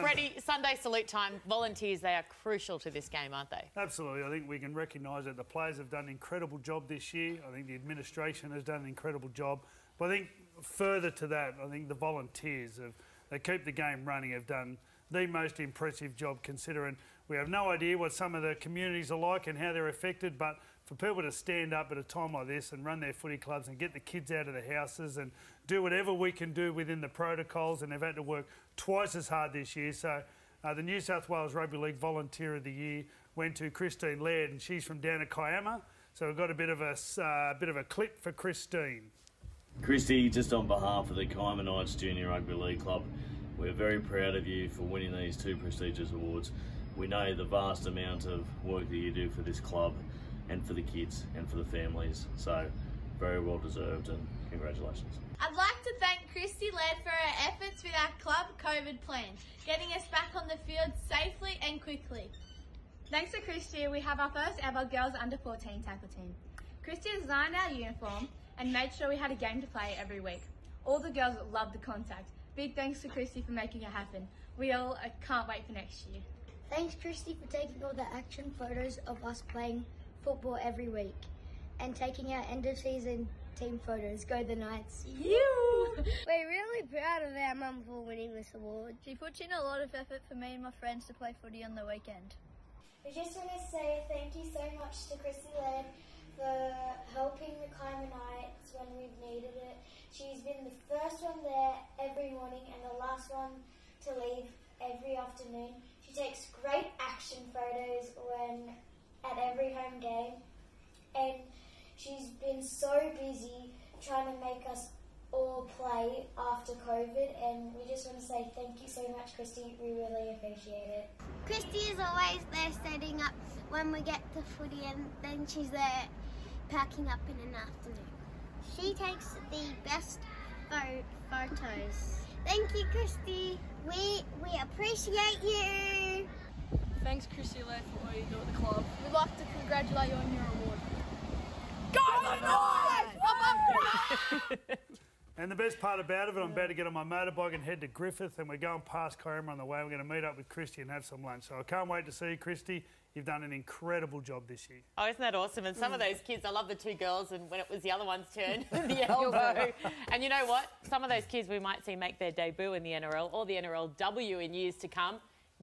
Freddie, Sunday salute time. Volunteers, they are crucial to this game, aren't they? Absolutely. I think we can recognise that the players have done an incredible job this year. I think the administration has done an incredible job. But I think further to that, I think the volunteers have they keep the game running have done the most impressive job considering we have no idea what some of the communities are like and how they're affected, but for people to stand up at a time like this and run their footy clubs and get the kids out of the houses and do whatever we can do within the protocols, and they've had to work twice as hard this year. So, uh, the New South Wales Rugby League Volunteer of the Year went to Christine Laird, and she's from down at Kiama. So we've got a bit of a uh, bit of a clip for Christine. Kristie, just on behalf of the Kiama Knights Junior Rugby League Club, we're very proud of you for winning these two prestigious awards. We know the vast amount of work that you do for this club and for the kids and for the families. So very well deserved and congratulations. I'd like to thank Kristie Laird for her efforts with our club COVID plan, getting us back on the field safely and quickly. Thanks to Kristie, we have our first ever girls under 14 tackle team. Kristie designed our uniform and made sure we had a game to play every week. All the girls loved the contact. Big thanks to Kristie for making it happen. We all uh, can't wait for next year. Thanks, Kristie, for taking all the action photos of us playing football every week and taking our end of season team photos. Go the Knights. You! We're really proud of our mum for winning this award. She puts in a lot of effort for me and my friends to play footy on the weekend. We just want to say thank you so much to Kristie Laird for helping the Kiama Knights when we've needed it. She's been the first one there every morning and the last one to leave every afternoon. She takes great action photos when at every home game and she's been so busy trying to make us all play after COVID and we just want to say thank you so much Kristie, we really appreciate it. Kristie is always there setting up when we get to footy and then she's there packing up in an afternoon. She takes the best pho- photos. Thank you, Kristie. We we appreciate you. Thanks, Kristie Laird, for what you do at the club. We'd like to congratulate you on your award. And the best part about it, I'm about to get on my motorbike and head to Griffith, and we're going past Kiama on the way. We're going to meet up with Kristie and have some lunch. So I can't wait to see you, Kristie. You've done an incredible job this year. Oh, isn't that awesome? And some of mm. those kids, I love the two girls, and when it was the other one's turn, the elbow. and you know what? Some of those kids we might see make their debut in the NRL or the NRLW in years to come.